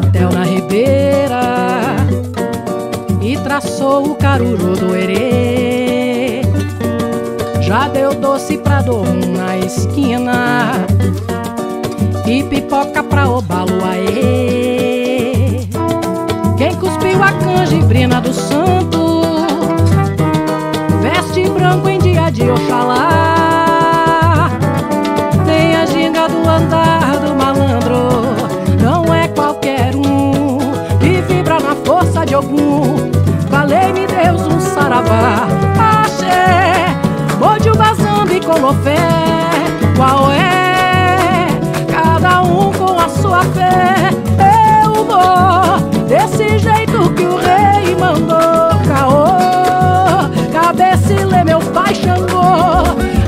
sarapatel na ribeira e traçou o caruru do erê. Já deu doce pra Dom na esquina e pipoca pra Obaluaê. Quem cuspiu a canjibrina do santo veste branco em dia de Oxalá. Fé. Eu vou desse jeito que o rei mandou. Caô, cabecilê, meu pai Xangô.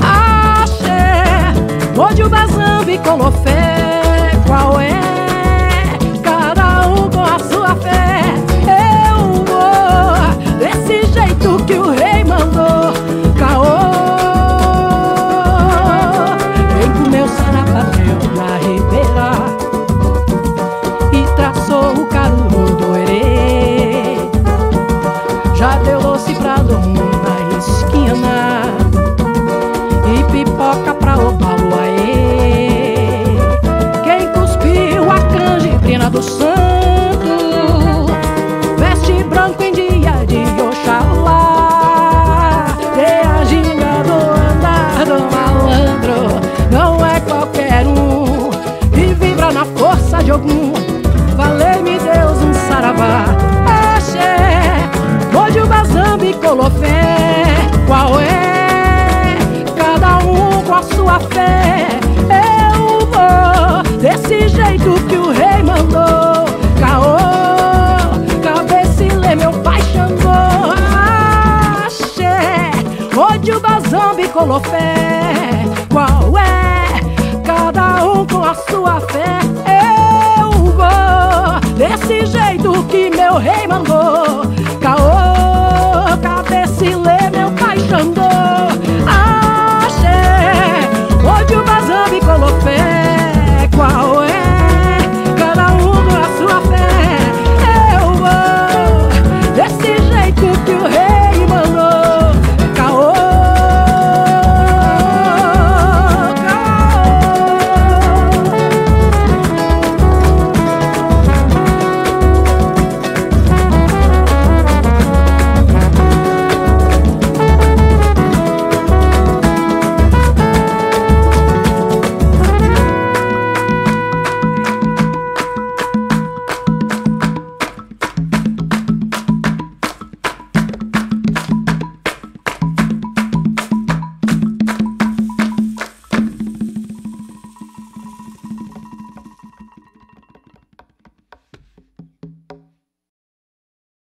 Axé, Mojo Bazambi Colofé. De algum. Valei-me Deus um saravá. Axé, hoje o Bazambi Colofé. Qual é? Cada um com a sua fé. Eu vou desse jeito que o rei mandou. Caô, cabecilê, meu pai Xangô. Axé, hoje o Bazambi Colofé. oh,